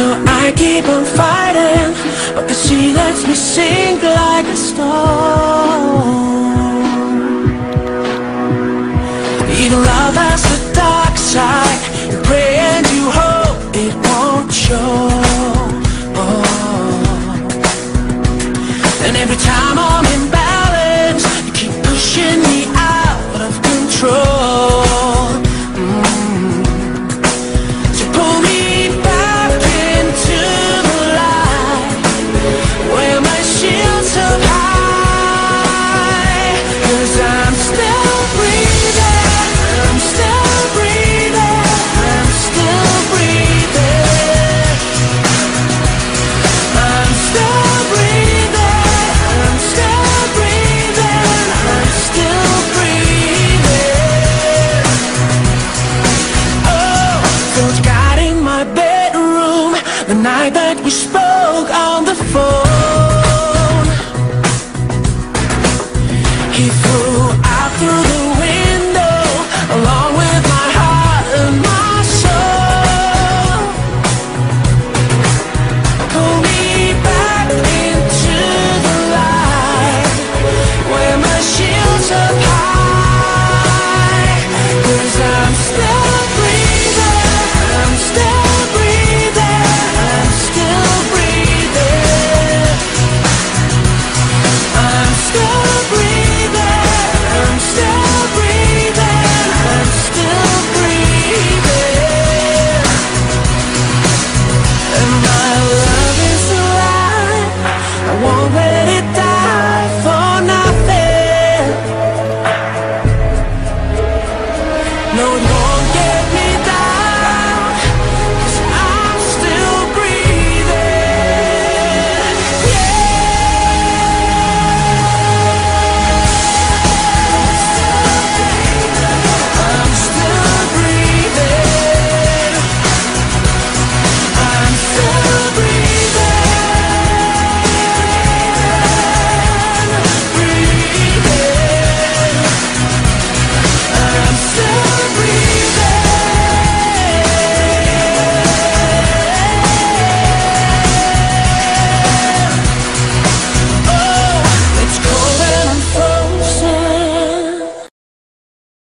So I keep on fighting but the sea lets me sink like a stone Even love has a dark side You pray and you hope it won't show oh. And every time I'm in spoke on the phone. He no, no.